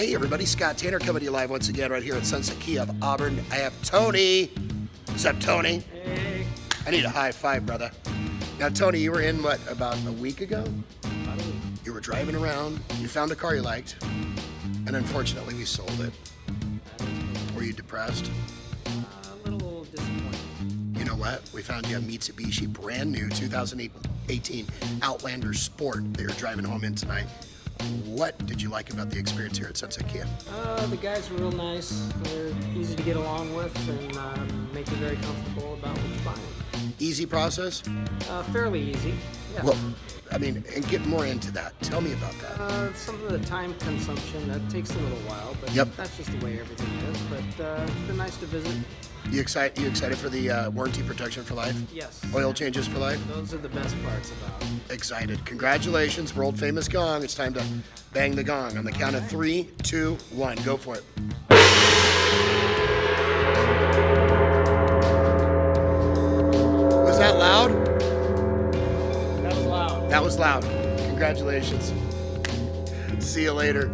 Hey everybody, Scott Tanner coming to you live once again right here at Sunset Kia of Auburn. I have Tony. What's up, Tony? Hey. I need a high five, brother. Now, Tony, you were in what about a week ago? You were driving around. You found a car you liked, and unfortunately, we sold it. Were you depressed? Uh, a little disappointed. You know what? We found you a Mitsubishi brand new 2018 Outlander Sport that you're driving home in tonight. What did you like about the experience here at Sunset Kia? Uh, the guys were real nice. They're easy to get along with and um, make you very comfortable about what you're buying. Easy process? Uh, fairly easy. Yeah. Well, I mean, and get more into that. Tell me about that. uh, some of the time consumption that takes a little while, but Yep. that's just the way everything is. But uh, it's been nice to visit. You excited? You excited for the uh, warranty protection for life? Yes. Oil changes for life? Those are the best parts about. it. Excited. Congratulations, world famous gong. It's time to bang the gong on the count of three, two, one. Go for it. Was that loud? That was loud. That was loud. Congratulations. See you later.